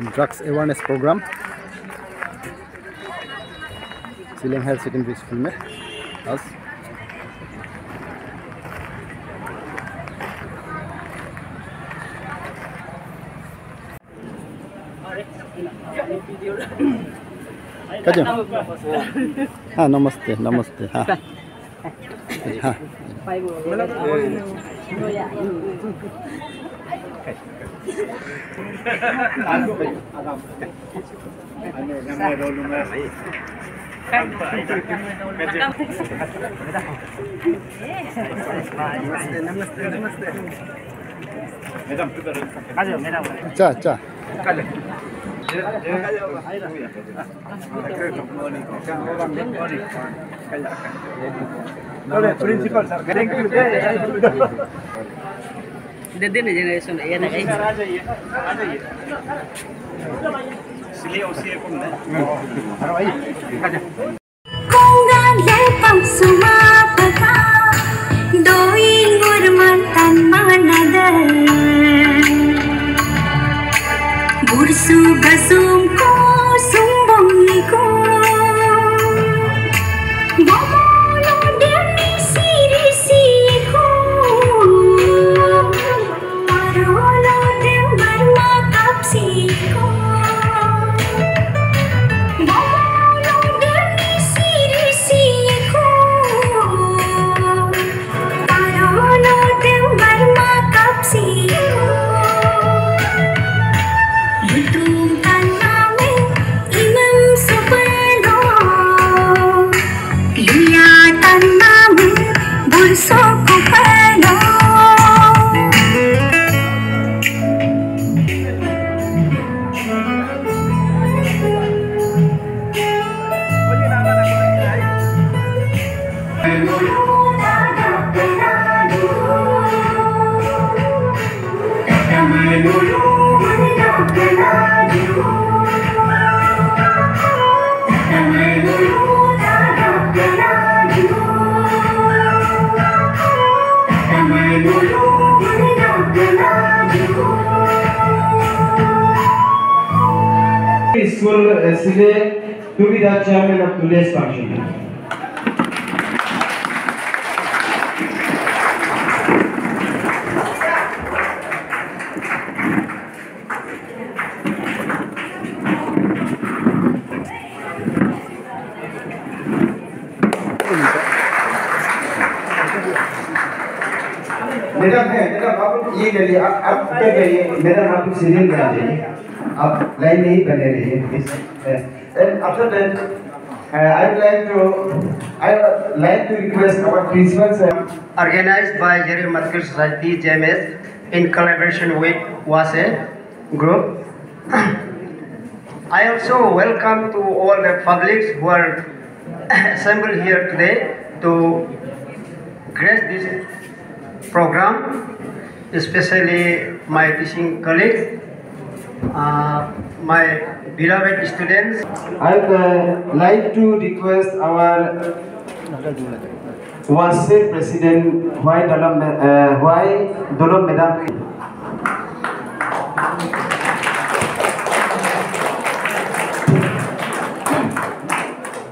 Drugs awareness programme Siling higher secondary school में आज कजो हाँ नमस्ते नमस्ते हाँ हाँ चा चा principal sir thank you they देने जनरेशन ये ना कहीं आ जाइए आ जाइए इसलिए उसी को अरे भाई Kung lepang Uh, Sile to be the chairman of today's function. Madam है मैडम आप ये आप आप क्या करिए मैडम आप सीरियल में आ जाइए आप लाइन में ही बने रहिए ऑर्गेनाइज बाई जेर मस्कर सोसाइटी जेम इन कलेबरेशन विथ वास group I also welcome to all the public were assemble here today to grace this programme specially my teaching colleagues uh, my beloved students. I would uh, like to request our WASE president why Dolom uh, why Dolom madam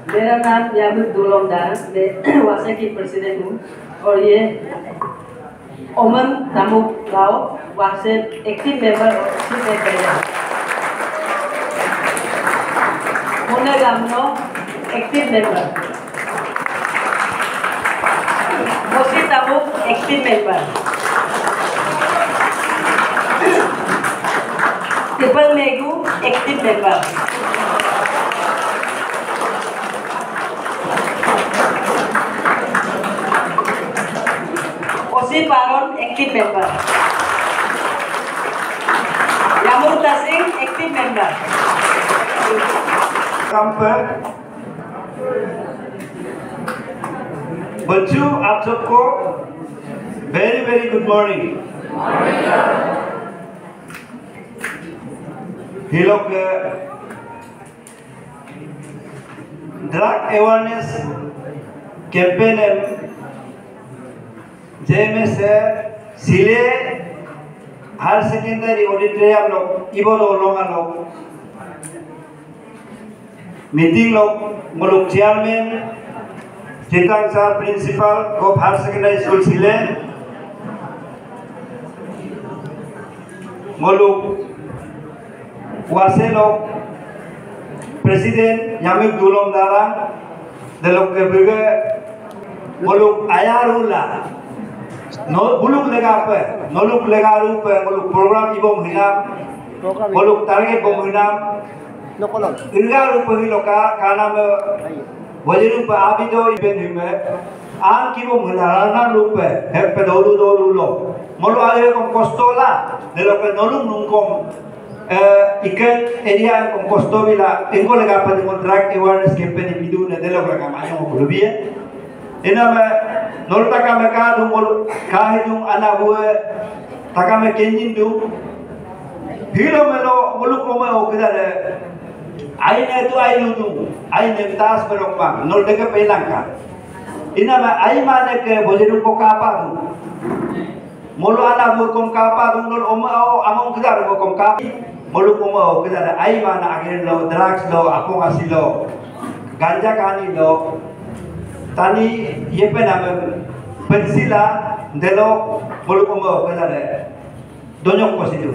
मेरा नाम यामिल दुलोम दार मैं वासा की president हूँ और ये ओमन तामुक गाँव वासे एक्टिव मेंबर और चीफ एडवाइजर होने गामनो एक्टिव मेंबर मोसी तामुक active member triple Megu active member Osi Paron, active member. Yamurta Singh, active member. पर बच्चों आप सबको वेरी वेरी गुड मॉर्निंग ये लोग ड्रग अवेयरनेस कैंपेन जेएमएस सिले higher secondary auditorium lok ibo lo longa lok meeting lok muluk chairman Titang sa principal of higher secondary school sile muluk wase lok presiden yamik dulom darang delok ke bege muluk ayarula no buluk lega apa noluk lega rupa muluk program ibom hinam muluk target bom hinam irga rupa hiloka kana me wajiru pa abido iben hime an ki bom hinarana rupa hepe dolu dolu lo mulu ayo kom kostola delok ke noluk nungkom ikan area kom kosto bila engko lega pa dengan drug awareness campaign bidu ne delok lega mayo ko lebih ina me nol taka me ka nol takame ka lumol kahe jung ana bue takame kenjin du hilo melo mulu mo o kidare aine tu aine du aine tas pero nol de ke pelanka ina ma ai mane ke bojiru ko ka du ana bue kom kapa du nol o o among kidare mo kom ka muluk mo o kidare ai mana agir lo drugs lo apong asilo ganja kani lo tani yepe na pensila delo molukongo kanare donyok kosidu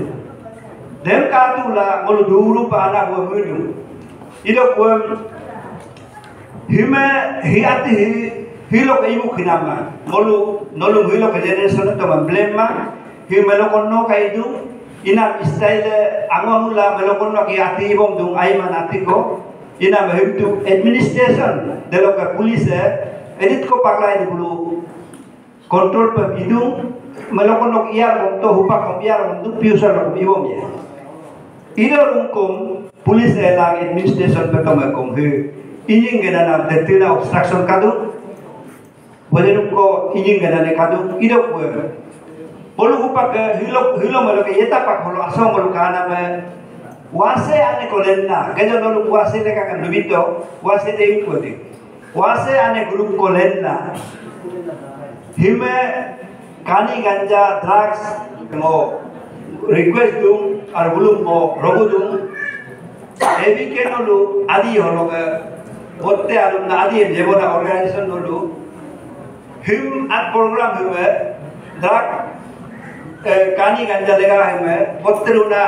den katula molu duru pa ana go mudu ido ko hime hiati hi hilo kai mu kinama molu nolu hilo ka generation toma blema hime lo konno kai ina style angonula melokonno ki ati bom dung aiman atiko ina behutuk administration delo ka Edit ko pakai di bulu kontrol pabidung melakonok iya untuk hupak kompiar untuk piusa lakum iwom ini orang kum pulis elang administration pertama komhe ingin gana na detina obstruction kadu wajanum ko ini gana ne kadu ini kue bolu ke hilo hilo melok yeta iya, pak holo aso melok kana me wase ane kolenda gajo nolu wase ne kakan dubito wase te wase ane grup kolenna hime kani ganja drugs mo request dum ar bulum mo rogu dum ebi ke nolu adi holo ga botte alum na adi jebona organization nolu him at program hime drug kani ganja lega hime botte luna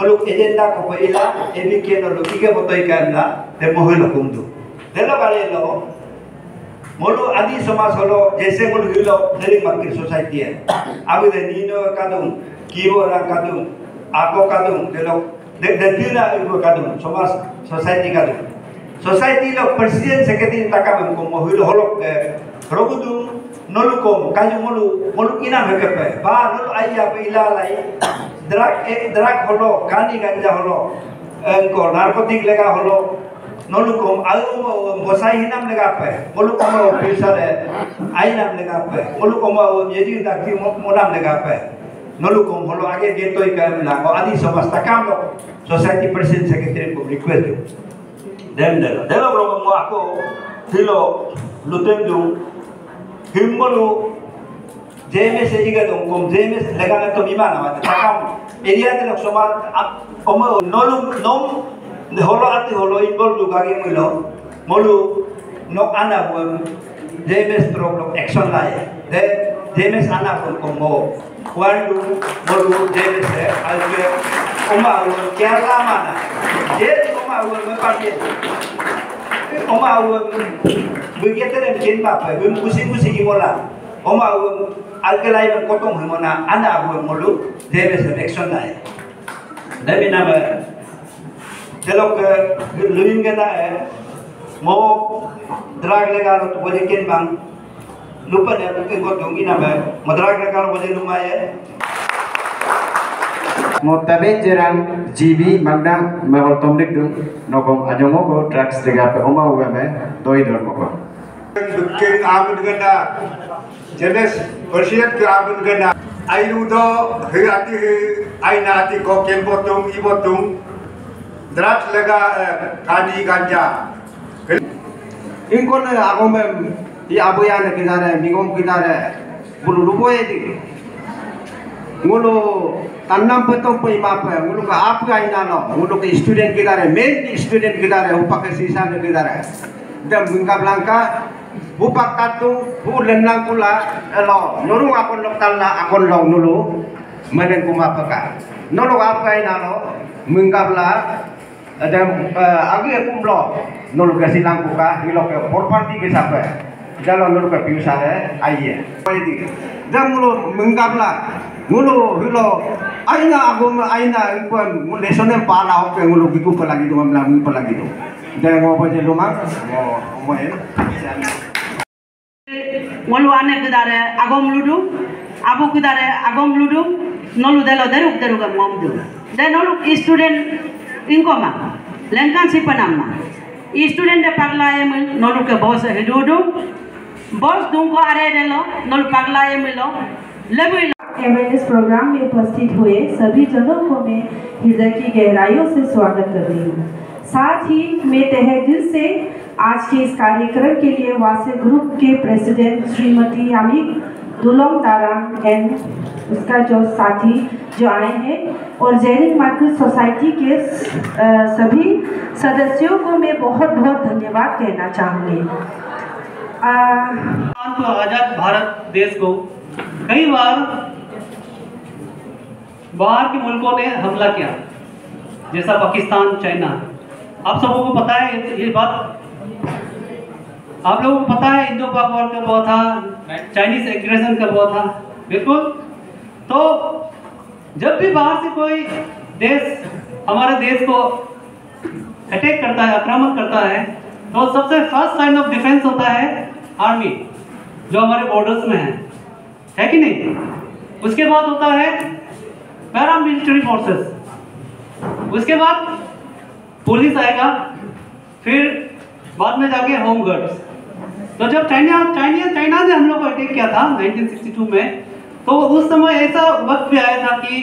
noluk agenda ko pa ila ebi ke noluk ike botoy kanda te mohilo kundu delo Dalam hal ini, malu adi sama solo, jessie malu hilang dari market society. Abi deh nino kadung, kibo orang kadung, aku kadung, dalam detila ibu kadung, sama society kadung. Society lo presiden sekretaris tak kau mungkin mau hilang holok deh. Rabu tu nolu kau, kau malu malu ina begap deh. Ba nolu ayah pun hilalai. Drak eh drak holok, kani ganja holok, engkau narkotik lega holok. nolukum alum bosai hinam legape. Molukum au pisare ya. ainam legape. Molukum au yeji daki mulam legape. Nolukum holo age geto ikamila ko adi samasta kamlo society president secretary ko request. Dem dela dela bro mo ako tilo lutendu himbolu JMS ya iga dong. Kom JMS legaga to mimana mata takam. Area de somat, komo nolum nom হলো আতি হলো ইনবল দুগাগে মইল মলু knock আনা বল দেমেস problem action লাই দে দেমেস আনা বল কম one two মলু দেমেস আজকে ওমা বল কেরালা মানা দে ওমা বল মে পাটি ওমা বল বিগেতের জেন বাপা বিম কুসি কুসি ইমলা ওমা বল আজকে লাই কত হইমনা আনা বল মলু দেমেস অ্যাকশন লাই দেবে না चलो लुइन कहता है मो द्राग लगा रो तो बोले किन बांग लुपन है तुके को दूंगी ना मैं मद्राग लगा रो बोले लुमा है Motabe jerang GB magna mehol tomdik dung nogom ajongo ko tracks dega pe oma uwe me doi dor moko. Keng amun ganda. Jenis bersiat ke amun ganda. Airudo hirati hi ainati ko kempotung ibotung drugs lega kani ganja. इनको न आगो में ये आबो या न किधर है निगम किधर है बुलु रुको ये दी ngulu tanam petong pe ima pe ngulu ka apa ai na lo ngulu ke student kita re main student kita re upak ke sisa ke kita re dan mingkap langka upak katu bu lenang pula lo nurung akon lo tala akon lo nulu menen kuma peka nulu apa ai na lo ada agi akum lo nulu ke silang buka hilo ke property ke sampai jalan nulu ke piusare aye jadi dan mulu mingkap la ngulu hilo aina aku aina ikon lesonem pala oke ngulu giku pelagi tu mamla ngi pelagi tu dan mau apa je rumah mau mau ngolu ane kudare agom ludu abu kudare agom ludu nolu delo deru deru ga mom du de nolu student em nolu ke boss hedudu boss dung ko are delo nolu pagla em lo. Lebu awareness programme में उपस्थित हुए सभी जनों को मैं हृदय की गहराइयों से स्वागत कर रही हूँ साथ ही मैं तहे दिल से आज के इस कार्यक्रम के लिए वासे ग्रुप के प्रेसिडेंट श्रीमती अमित दुलोंग तारांग एंड उसका जो साथी जो आए हैं और जैनिक मार्केट सोसाइटी के सभी सदस्यों को मैं बहुत बहुत धन्यवाद कहना चाहूँगी। को आज़ाद भारत देश को कई बार बाहर के मुल्कों ने हमला किया, जैसा पाकिस्तान, चाइना। आप सबों को पता है ये बात? आप लोगों को पता है इंडो पाक वॉर कब हुआ था, चाइनीज़ एग्रेशन कब हुआ था, बिल्कुल? तो जब भी बाहर से कोई देश हमारे देश को अटैक करता है, आक्रामक करता है तो सबसे फ़र्स्ट लाइन ऑफ़ डिफेंस होता है आर्मी जो हमारे बॉर्डर्स में है। है कि नहीं? उसके बाद होता है पैरा मिलिट्री फोर्सेस उसके बाद पुलिस आएगा, फिर बाद में जाके होम गार्ड्स तो जब चाइना चाइना चाइना ने हम लोग को अटैक किया था 1962 में तो उस समय ऐसा वक्त भी आया था कि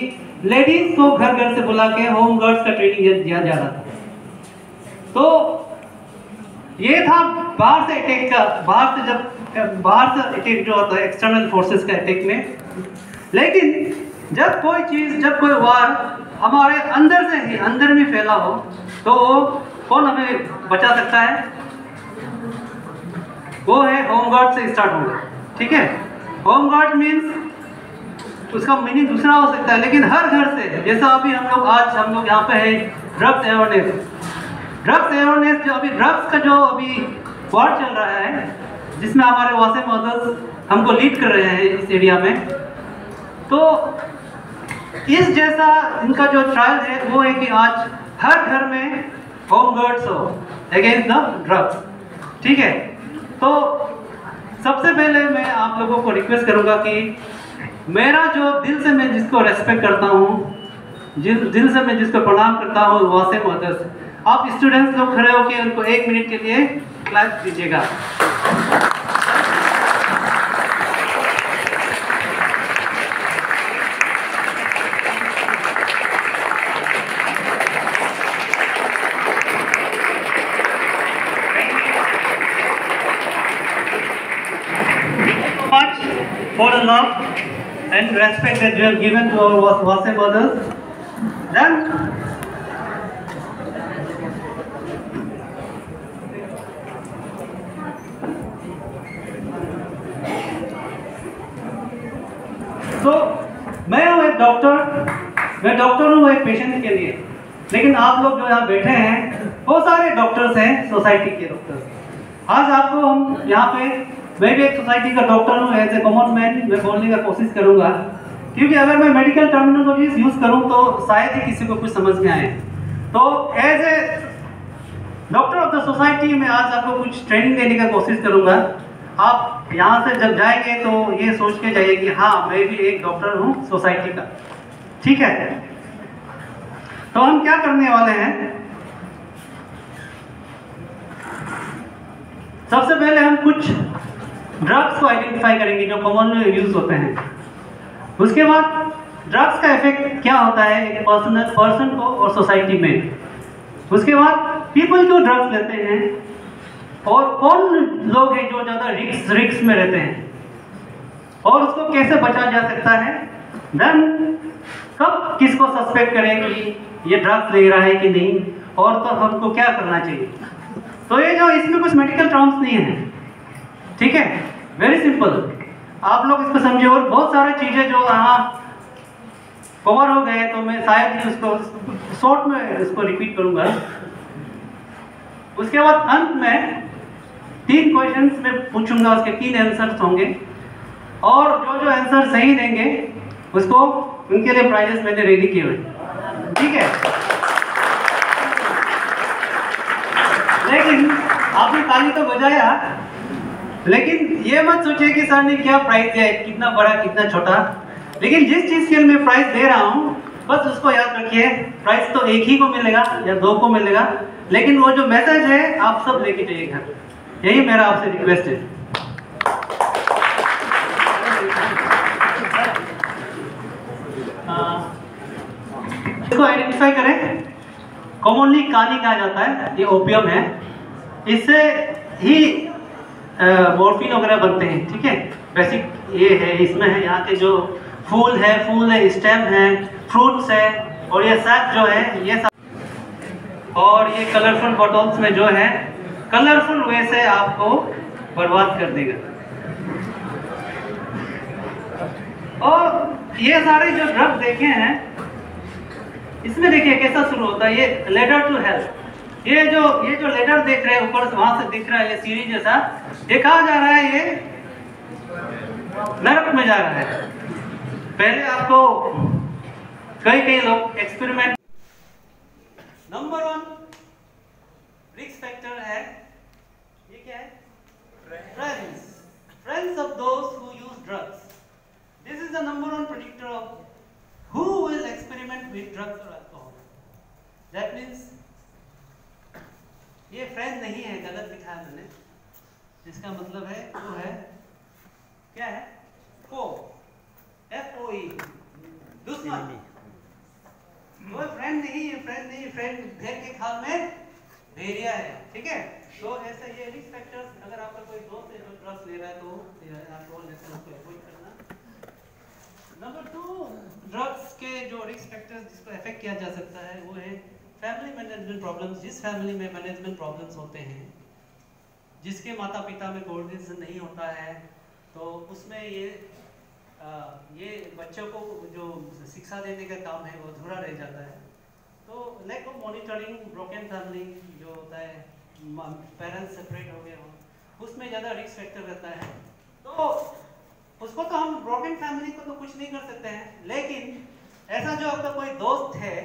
लेडीज़ को घर घर से बुला के होम गार्ड्स का ट्रेनिंग दिया जा रहा था। तो ये था बाहर से अटैक का, बाहर से जब, बाहर से अटैक जो होता है एक्सटर्नल फोर्सेस का अटैक में। लेकिन जब कोई चीज़, जब कोई वार हमारे अंदर से ही, अंदर में फैला हो तो कौन हमें बचा सकता है? वो है होम गार्ड से स्टार्ट होगा। ठीक है? होम गार्ड मीन्स उसका मीनिंग दूसरा हो सकता है, लेकिन हर घर से, जैसा अभी हम लोग आज हम लोग यहाँ पे है ड्रग्स अवेयरनेस ड्रग्स अवेयरनेस जो अभी ड्रग्स का जो अभी वॉर चल रहा है, जिसमें हमारे वासे मदर्स हमको लीड कर रहे हैं इस एरिया में तो इस जैसा इनका जो ट्रायल है, वो है कि आज हर घर में होम गार्ड्स हो अगेंस्ट द ड्रग्स ठीक है? तो सबसे पहले मैं आप लोगों को रिक्वेस्ट करूँगा कि मेरा जो दिल से मैं जिसको रेस्पेक्ट करता हूँ, जिस दिल से मैं जिसको प्रणाम करता हूँ वासे मदर्स आप स्टूडेंट्स लोग खड़े होकर उनको एक मिनट के लिए क्लास दीजिएगा। Respect that you have given to our Wase brothers. Then, तो मैं हूँ एक डॉक्टर मैं डॉक्टर हूँ एक पेशेंट के लिए। लेकिन आप लोग जो यहाँ बैठे हैं बहुत सारे डॉक्टर्स हैं सोसाइटी के डॉक्टर्स आज आपको हम यहाँ पे मैं भी एक सोसाइटी का डॉक्टर हूँ एज ए कॉमन मैन मैं बोलने का कोशिश करूँगा। क्योंकि अगर मैं मेडिकल टर्मिनोलॉजीज यूज़ करूँ तो शायद ही किसी को कुछ समझ में आए। तो as a doctor of the society में आज आपको कुछ ट्रेनिंग देने का कोशिश करूँगा। आप यहाँ से जब जाएँगे तो ये सोच के जाइए कि हाँ मैं भी एक डॉक्टर हूँ सोसाइटी का। ठीक है? तो हम क्या करने वाले हैं? सबसे पहले हम कुछ ड्रग्स को आइडेंटिफाई करेंगे जो कॉमन यूज़ होते हैं। उसके बाद ड्रग्स का इफ़ेक्ट क्या होता है एक पर्सन पर्सन को और सोसाइटी में? उसके बाद पीपल क्यों ड्रग्स लेते हैं? और कौन लोग हैं जो ज़्यादा रिक्स रिक्स में रहते हैं? और उसको कैसे बचा जा सकता है? देन कब किसको सस्पेक्ट करें कि ये ड्रग्स ले रहा है कि नहीं? और तो हमको क्या करना चाहिए? तो ये जो इसमें कुछ मेडिकल टर्म्स नहीं है। ठीक है? वेरी सिंपल आप लोग इसको समझे और बहुत सारी चीज़ें जो यहाँ कवर हो गए तो मैं शायद ही उसको शॉर्ट में इसको रिपीट करूँगा। उसके बाद अंत में तीन क्वेश्चंस में पूछूँगा, उसके तीन आंसर्स होंगे। और जो जो आंसर सही देंगे उसको उनके लिए प्राइजेस मैंने रेडी किए हुए। ठीक है? लेकिन आपने ताली तो बजाया। लेकिन ये मत सोचिए कि सर ने क्या प्राइस दिया है? कितना बड़ा, कितना छोटा? लेकिन जिस चीज़ के मैं प्राइस दे रहा हूँ, बस उसको याद रखिए प्राइस तो एक ही को मिलेगा या दो को मिलेगा, लेकिन वो जो मैसेज है, आप सब लेके जाइए घर। यही मेरा आपसे रिक्वेस्ट है। हाँ। इसको आइडेंटिफाई करें। कॉमनली कानी कहा जाता है, ये ओपियम है। इससे ही मॉर्फिन वगैरह बनते हैं, ठीक है? बेसिक ये है, इसमें है यहाँ के जो फूल है फूल है स्टेम है फ्रूट्स है, और ये सब जो है, ये सब। और ये कलरफुल बॉटल्स में जो है कलरफुल वे से आपको बर्बाद कर देगा। और ये सारे जो ड्रग देखे हैं, इसमें देखिए कैसा शुरू होता है, ये लेटर टू हेल्थ ये जो ये जो लेटर देख रहे हैं, ऊपर वहाँ से दिख रहा है, ये सीढ़ी जैसा ये कहा जा रहा है ये? नरक में जा रहा है। पहले आपको कई कई लोग एक्सपेरिमेंट नंबर वन रिक्स फैक्टर है। ये क्या है friends friends of those who use drugs this is the number one predictor of who will experiment with drugs or alcohol that means ये फ्रेंड नहीं है गलत लिखा है मैंने जिसका मतलब है वो है क्या है? को। एफ़ ओ ई दुश्मन। वो फ्रेंड नहीं है फ्रेंड नहीं फ्रेंड भेड़ के खाल में भेड़िया है। ठीक है? तो ऐसे ये रिस्क फैक्टर्स अगर आपका कोई दोस्त है ड्रग्स ले रहा है तो अल्कोहल लेते हैं उसको अवॉइड करना। नंबर टू ड्रग्स के जो रिस्क फैक्टर्स जिसको अफेक्ट किया जा सकता है वो है फैमिली मैनेजमेंट प्रॉब्लम्स जिस फैमिली में मैनेजमेंट प्रॉब्लम्स होते हैं जिसके माता पिता में कोऑर्डिनेशन नहीं होता है तो उसमें ये आ, ये बच्चों को जो शिक्षा देने का काम है वो अधूरा रह जाता है। तो lack of monitoring broken family जो होता है पेरेंट्स सेपरेट हो गए हो उसमें ज़्यादा रिस्क फैक्टर रहता है। तो उसको तो हम ब्रोकन फैमिली को तो कुछ नहीं कर सकते हैं लेकिन ऐसा जो आपका कोई दोस्त है